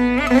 Mm-hmm.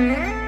Mm-hmm.